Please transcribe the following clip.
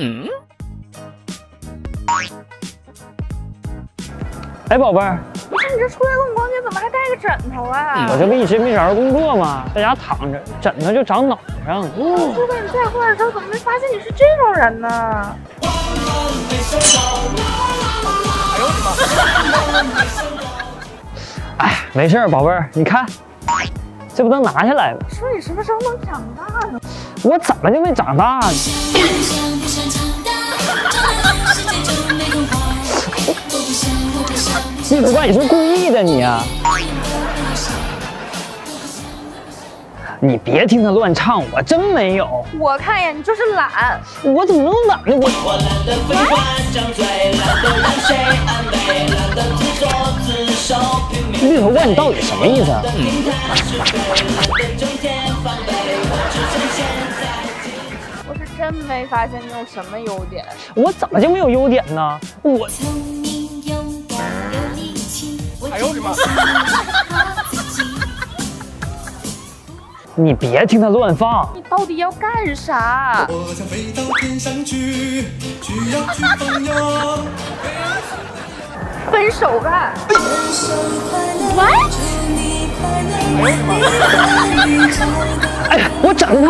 嗯。哎，宝贝儿，你看你这出来逛逛街怎么还带个枕头啊？我这不一直没找着工作吗？在家躺着，枕头就长脑袋上。就在你在货的时候，怎么没发现你是这种人呢？哎呦我的妈！哎，没事儿，宝贝儿，你看，这不都拿下来了？说你什么时候能长大呢？我怎么就没长大呢？你不怪你是故意的你啊！你别听他乱唱，我真没有，我看呀，你就是懒。我怎么能懒呢？我我懒得废话张嘴，懒得让谁安慰，懒得自作自受，拼命绿头怪，你到底什么意思我是真没发现你有什么优点。我怎么就没有优点呢？我我哎呦我的妈！你别听他乱放，你到底要干啥？我想飞到天上去，去呀去放呀。分手吧！分手快乐，祝你快乐，你和你找到哎呀，我枕头。